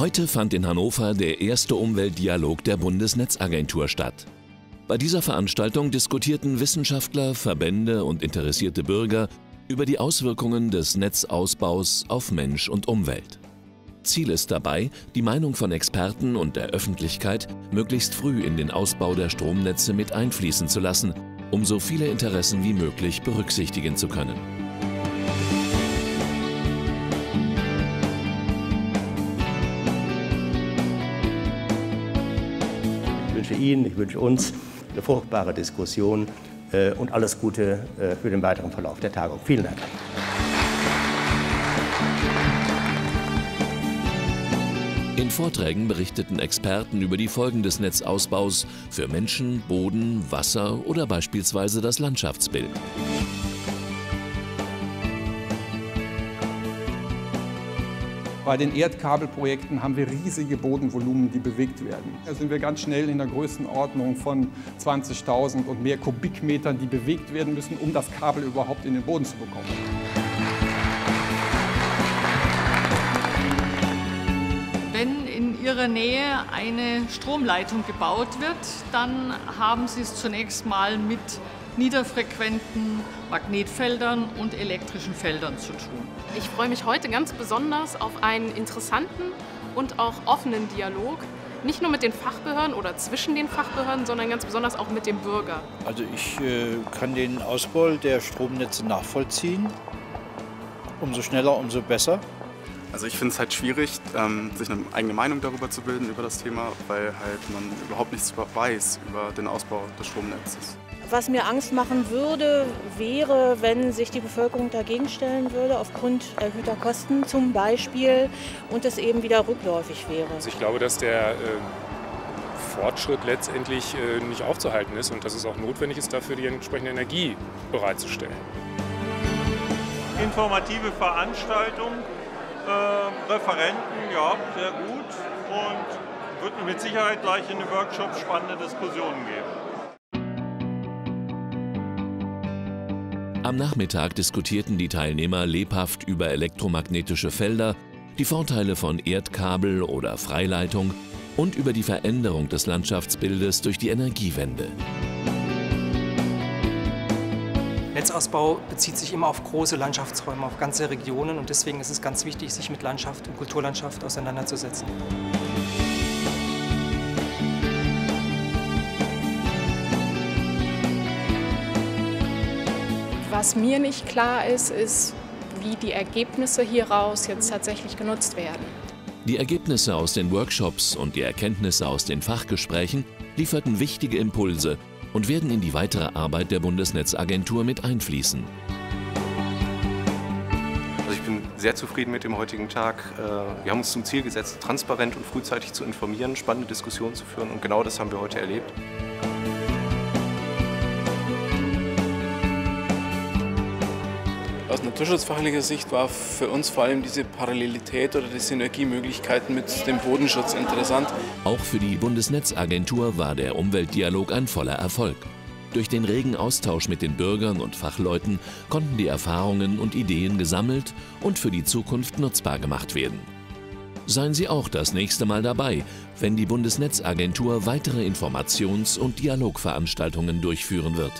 Heute fand in Hannover der erste Umweltdialog der Bundesnetzagentur statt. Bei dieser Veranstaltung diskutierten Wissenschaftler, Verbände und interessierte Bürger über die Auswirkungen des Netzausbaus auf Mensch und Umwelt. Ziel ist dabei, die Meinung von Experten und der Öffentlichkeit möglichst früh in den Ausbau der Stromnetze mit einfließen zu lassen, um so viele Interessen wie möglich berücksichtigen zu können. Wünsche Ihnen, ich wünsche uns eine fruchtbare Diskussion äh, und alles Gute äh, für den weiteren Verlauf der Tagung. Vielen Dank. In Vorträgen berichteten Experten über die Folgen des Netzausbaus für Menschen, Boden, Wasser oder beispielsweise das Landschaftsbild. Bei den Erdkabelprojekten haben wir riesige Bodenvolumen, die bewegt werden. Da sind wir ganz schnell in der Größenordnung von 20.000 und mehr Kubikmetern, die bewegt werden müssen, um das Kabel überhaupt in den Boden zu bekommen. Wenn in Ihrer Nähe eine Stromleitung gebaut wird, dann haben Sie es zunächst mal mit niederfrequenten Magnetfeldern und elektrischen Feldern zu tun. Ich freue mich heute ganz besonders auf einen interessanten und auch offenen Dialog. Nicht nur mit den Fachbehörden oder zwischen den Fachbehörden, sondern ganz besonders auch mit dem Bürger. Also ich äh, kann den Ausbau der Stromnetze nachvollziehen. Umso schneller, umso besser. Also ich finde es halt schwierig, ähm, sich eine eigene Meinung darüber zu bilden, über das Thema, weil halt man überhaupt nichts weiß über den Ausbau des Stromnetzes. Was mir Angst machen würde, wäre, wenn sich die Bevölkerung dagegen stellen würde, aufgrund erhöhter Kosten zum Beispiel, und es eben wieder rückläufig wäre. Also ich glaube, dass der äh, Fortschritt letztendlich äh, nicht aufzuhalten ist und dass es auch notwendig ist, dafür die entsprechende Energie bereitzustellen. Informative Veranstaltung, äh, Referenten, ja, sehr gut und wird mit Sicherheit gleich in den Workshops spannende Diskussionen geben. Am Nachmittag diskutierten die Teilnehmer lebhaft über elektromagnetische Felder, die Vorteile von Erdkabel oder Freileitung und über die Veränderung des Landschaftsbildes durch die Energiewende. Netzausbau bezieht sich immer auf große Landschaftsräume, auf ganze Regionen und deswegen ist es ganz wichtig, sich mit Landschaft und Kulturlandschaft auseinanderzusetzen. Was mir nicht klar ist, ist, wie die Ergebnisse hieraus jetzt tatsächlich genutzt werden. Die Ergebnisse aus den Workshops und die Erkenntnisse aus den Fachgesprächen lieferten wichtige Impulse und werden in die weitere Arbeit der Bundesnetzagentur mit einfließen. Also ich bin sehr zufrieden mit dem heutigen Tag. Äh, wir haben uns zum Ziel gesetzt, transparent und frühzeitig zu informieren, spannende Diskussionen zu führen und genau das haben wir heute erlebt. Aus naturschutzfachlicher Sicht war für uns vor allem diese Parallelität oder die Synergiemöglichkeiten mit dem Bodenschutz interessant. Auch für die Bundesnetzagentur war der Umweltdialog ein voller Erfolg. Durch den regen Austausch mit den Bürgern und Fachleuten konnten die Erfahrungen und Ideen gesammelt und für die Zukunft nutzbar gemacht werden. Seien Sie auch das nächste Mal dabei, wenn die Bundesnetzagentur weitere Informations- und Dialogveranstaltungen durchführen wird.